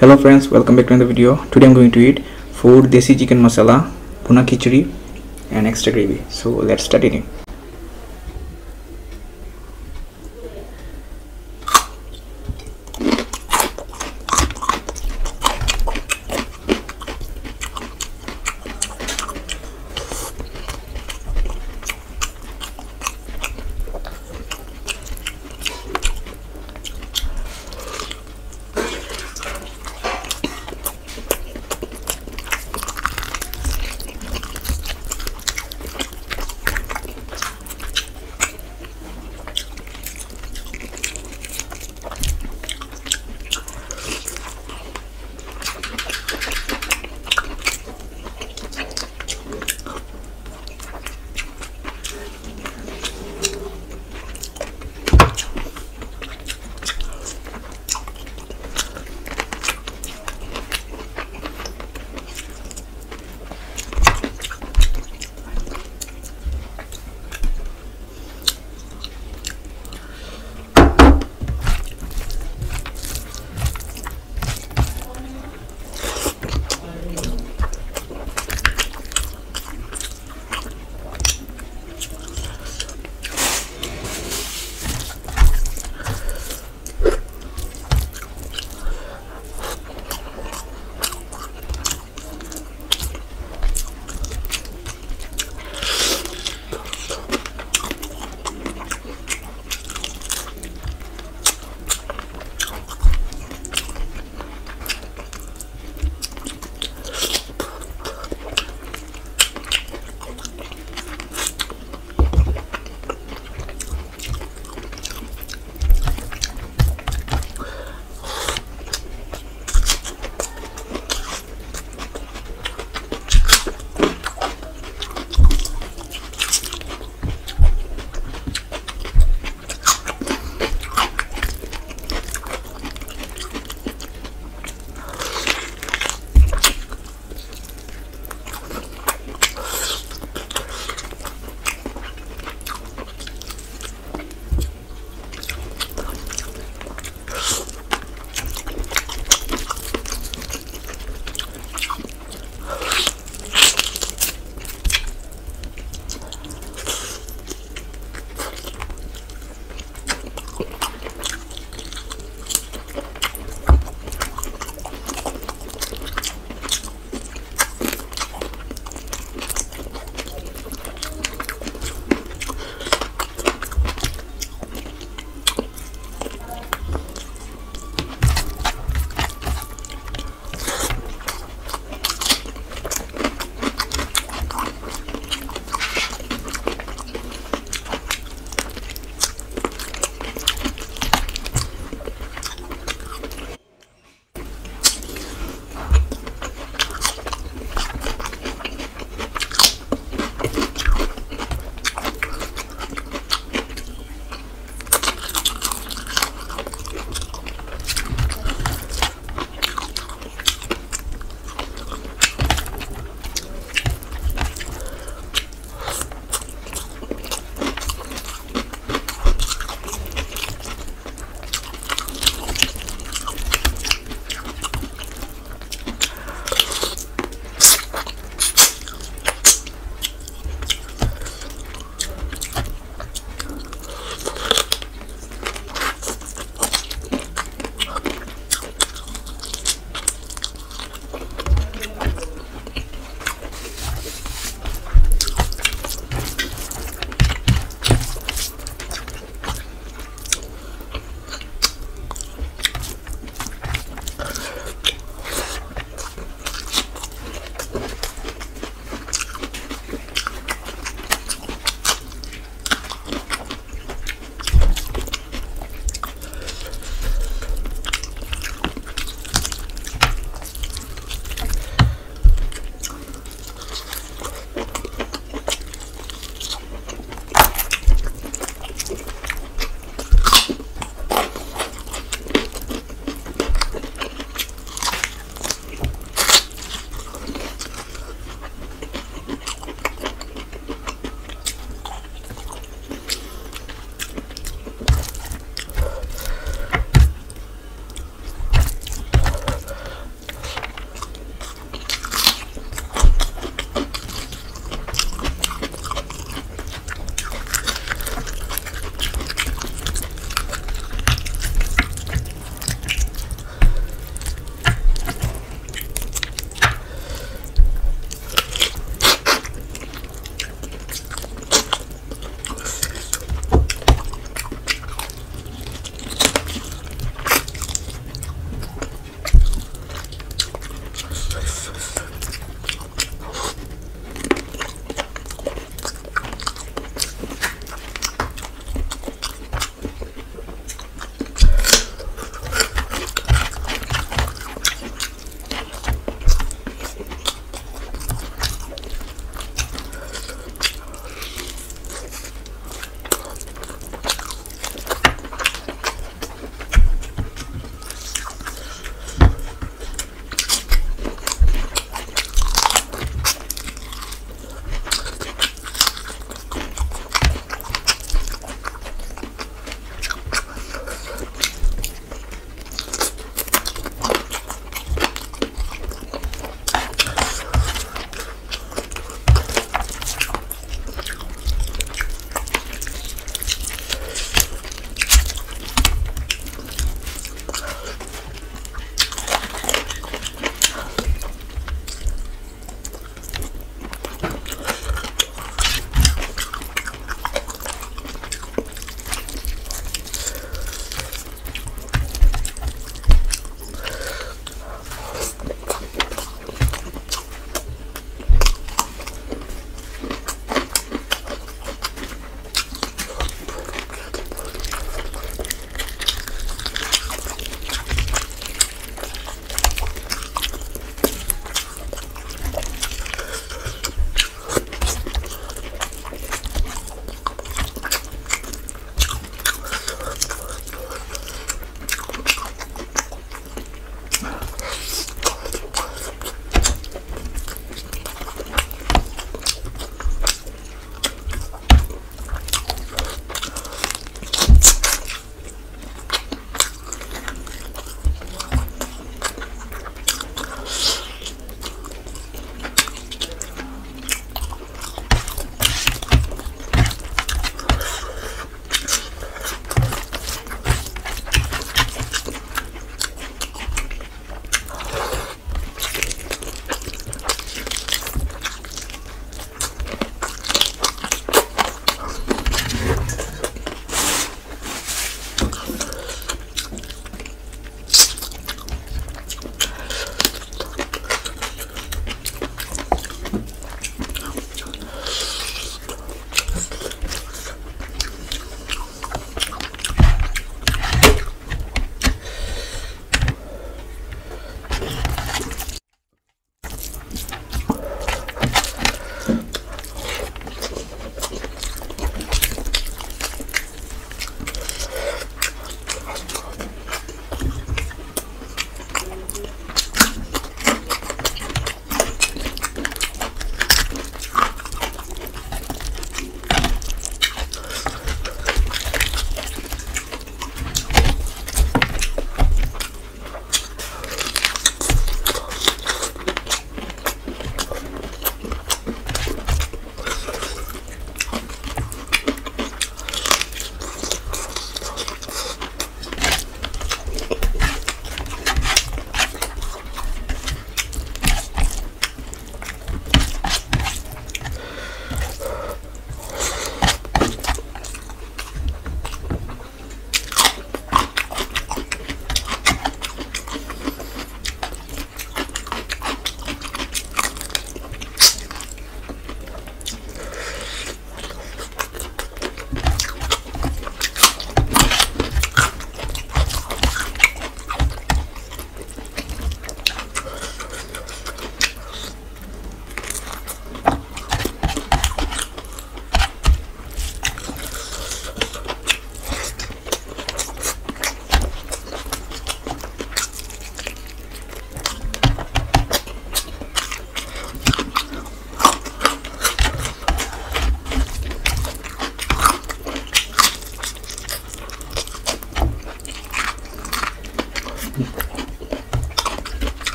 hello friends welcome back to another video. Today i'm going to eat four desi chicken masala bhuna khichdi and extra gravy. So let's start eating.